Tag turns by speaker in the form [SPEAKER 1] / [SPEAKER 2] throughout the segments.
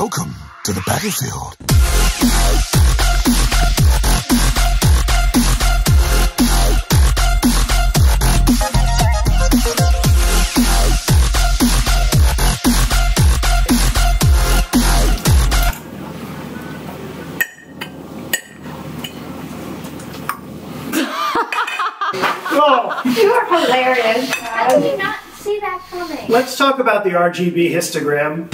[SPEAKER 1] Welcome to the battlefield.
[SPEAKER 2] You are hilarious.
[SPEAKER 3] How did you not see that coming?
[SPEAKER 2] Let's talk about the RGB histogram.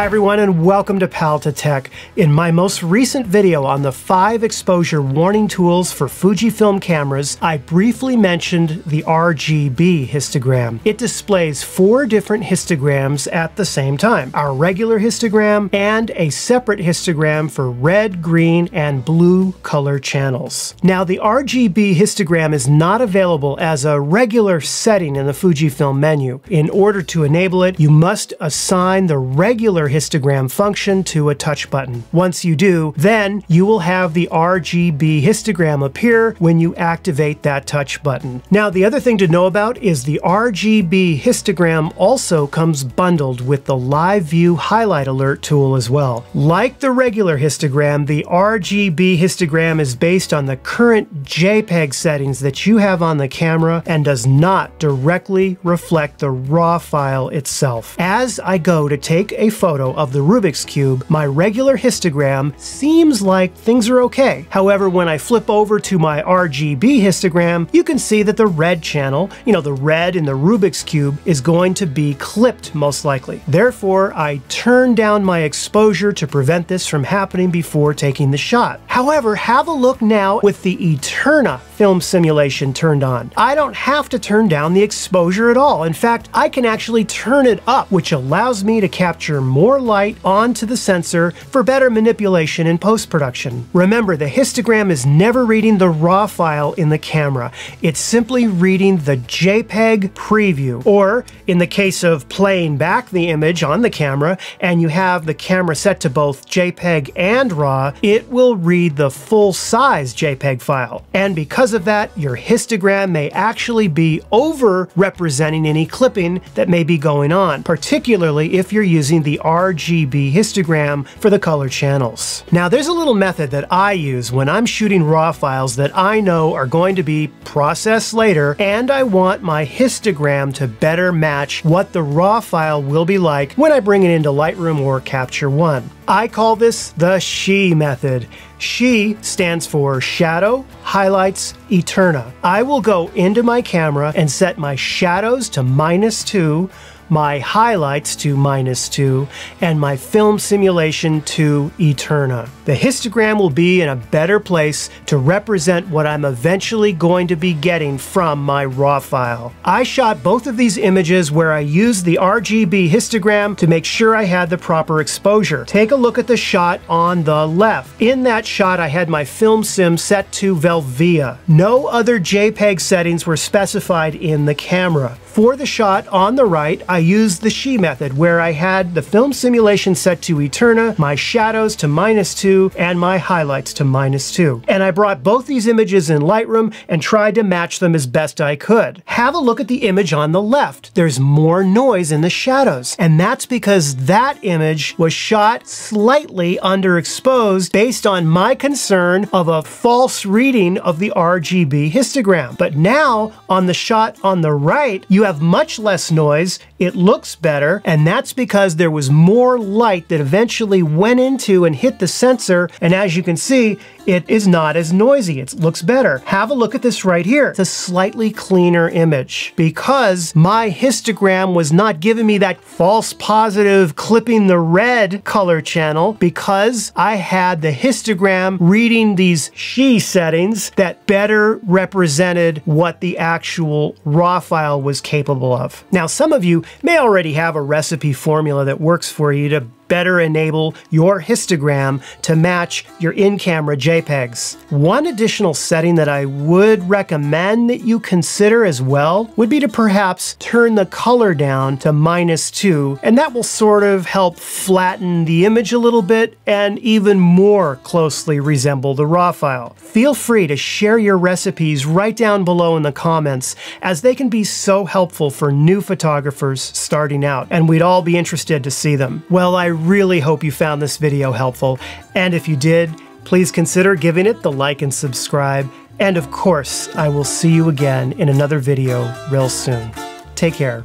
[SPEAKER 2] Hi everyone and welcome to Pal2Tech. In my most recent video on the 5 exposure warning tools for Fujifilm cameras, I briefly mentioned the RGB histogram. It displays four different histograms at the same time. Our regular histogram and a separate histogram for red, green, and blue color channels. Now the RGB histogram is not available as a regular setting in the Fujifilm menu. In order to enable it, you must assign the regular histogram function to a touch button. Once you do, then you will have the RGB histogram appear when you activate that touch button. Now, the other thing to know about is the RGB histogram also comes bundled with the Live View Highlight Alert tool as well. Like the regular histogram, the RGB histogram is based on the current JPEG settings that you have on the camera and does not directly reflect the RAW file itself. As I go to take a photo of the Rubik's Cube, my regular histogram seems like things are okay. However, when I flip over to my RGB histogram, you can see that the red channel, you know, the red in the Rubik's Cube, is going to be clipped most likely. Therefore, I turn down my exposure to prevent this from happening before taking the shot. However, have a look now with the Eterna film simulation turned on. I don't have to turn down the exposure at all. In fact, I can actually turn it up, which allows me to capture more light onto the sensor for better manipulation in post-production. Remember, the histogram is never reading the RAW file in the camera. It's simply reading the JPEG preview. Or, in the case of playing back the image on the camera, and you have the camera set to both JPEG and RAW, it will read the full-size JPEG file. And because of that, your histogram may actually be over-representing any clipping that may be going on, particularly if you're using the RGB histogram for the color channels. Now there's a little method that I use when I'm shooting RAW files that I know are going to be processed later and I want my histogram to better match what the RAW file will be like when I bring it into Lightroom or Capture One. I call this the SHE method. SHE stands for Shadow, Highlights, Eterna. I will go into my camera and set my shadows to minus 2, my highlights to minus 2, and my film simulation to Eterna. The histogram will be in a better place to represent what I'm eventually going to be getting from my RAW file. I shot both of these images where I used the RGB histogram to make sure I had the proper exposure. Take a look at the shot on the left. In that shot, I had my film sim set to Velvia. No other JPEG settings were specified in the camera. For the shot on the right, I used the SHE method where I had the film simulation set to Eterna, my shadows to minus 2, and my highlights to minus 2. And I brought both these images in Lightroom and tried to match them as best I could. Have a look at the image on the left. There's more noise in the shadows, and that's because that image was shot slightly underexposed based on my concern of a false reading of the RGB histogram. But now, on the shot on the right, you have much less noise, it looks better, and that's because there was more light that eventually went into and hit the sensor, and as you can see, it is not as noisy. It looks better. Have a look at this right here. It's a slightly cleaner image because my histogram was not giving me that false positive clipping the red color channel because I had the histogram reading these SHE settings that better represented what the actual raw file was capable of. Now, some of you may already have a recipe formula that works for you to better enable your histogram to match your in-camera JPEGs. One additional setting that I would recommend that you consider as well would be to perhaps turn the color down to minus two, and that will sort of help flatten the image a little bit and even more closely resemble the RAW file. Feel free to share your recipes right down below in the comments as they can be so helpful for new photographers starting out, and we'd all be interested to see them. Well, I really hope you found this video helpful, and if you did, please consider giving it the like and subscribe. And of course, I will see you again in another video real soon. Take care.